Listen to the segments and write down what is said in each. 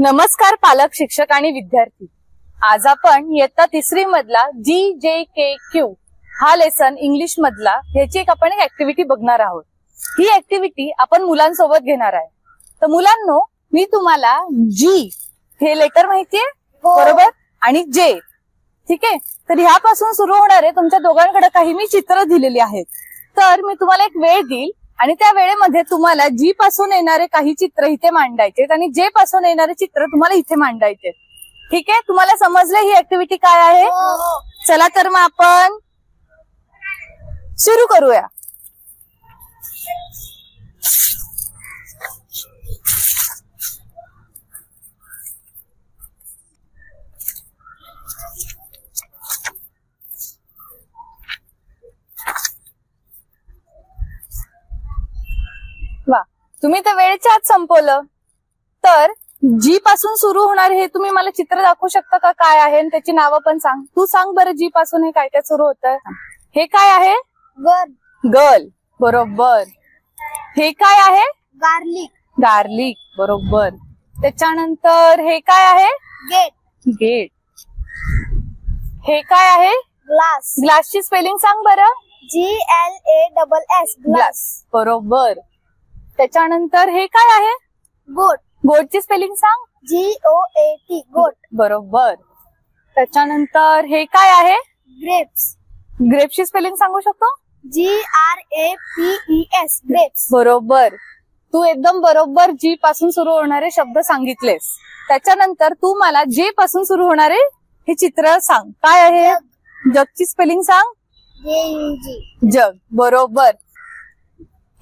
नमस्कार पालक शिक्षक आणि विद्यार्थी. आज आपण इयत्ता तिसरी मधला जी जे के क्यू हा लेसन इंग्लिश मधला ह्याची एक आपण एक ऍक्टिव्हिटी बघणार आहोत. ही ऍक्टिव्हिटी आपण मुलांसोबत घेणार आहे. तर मुलांनो मी तुम्हाला जी हे लेटर माहितीये? बरोबर? आणि जे ठीक आहे? तर ह्यापासून सुरू होणारे तुमच्या दोघांकडे काही मी चित्र दिलेली आहेत. तर मी तुम्हाला एक वेळ देईल. आणि त्या वेळेमध्ये तुम्हाला जी पासून येणारे काही चित्र इथे मांडायचे आणि जे पासून येणारे चित्र तुम्हाला इथे मांडायचे ठीक आहे? तुम्हाला समजलं ही ऍक्टिव्हिटी काय आहे? चला तर मग आपण सुरू करूया. तुम्ही तर वेळेच्या आत संपवलं. तर जी पासून सुरू होणार हे तुम्ही मला चित्र दाखवू शकता का? काय आहे? आणि त्याची नावं पण सांग. तू सांग बरं जी पासून हे काय काय सुरू होत हे काय आहे? गर गर्ल बरोबर. हे काय आहे? गार्लिक. गार्लिक. बरोबर. त्याच्यानंतर हे काय आहे? गेट. गेट. हे काय आहे? ग्लास. ग्लासची स्पेलिंग सांग बरं. G L A double S. Glass. बरोबर. त्याच्यानंतर हे काय आहे? गोट. गोटची स्पेलिंग सांग. जी ओ ए टी गोट. बरोबर. त्याच्यानंतर हे काय आहे? ग्रेप्स. ग्रेपची स्पेलिंग सांगू शकतो? G R A P E S grapes. बरोबर. तू एकदम बरोबर जी पासून सुरू होणारे शब्द सांगितलेस. त्याच्यानंतर तू मला जे पासून सुरू होणारे हे चित्र सांग. काय आहे? जगची स्पेलिंग सांग. जग. बरोबर.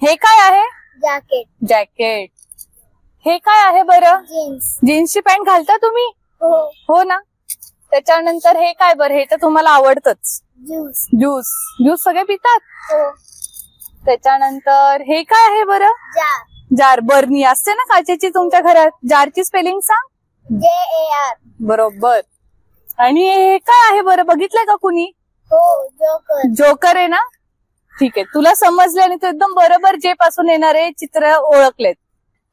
हे काय आहे? जॅकेट. जॅकेट. हे काय आहे बरं? जीन्स. जीन्सची पॅन्ट घालता तुम्ही? हो. हो ना? त्याच्यानंतर हे काय बरं? हे तर तुम्हाला आवडतच. ज्यूस. ज्यूस. ज्यूस सगळे पितात? हो. त्याच्यानंतर हे काय आहे बरं? जार. जार. बर्नी असते ना काचेची तुमच्या घरात? जारची स्पेलिंग सांग. जे ए आर. बरोबर. आणि हे काय आहे बरं? बघितलंय का कुणी? हो जोकर. जोकर आहे ना? ठीक आहे. तुला समजले आणि तू एकदम बरोबर जे पासून येणारे चित्र ओळखलेत.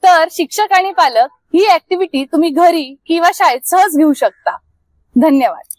तर शिक्षक आणि पालक ही ऍक्टिव्हिटी तुम्ही घरी किंवा शाळेत सहज घेऊ शकता. धन्यवाद.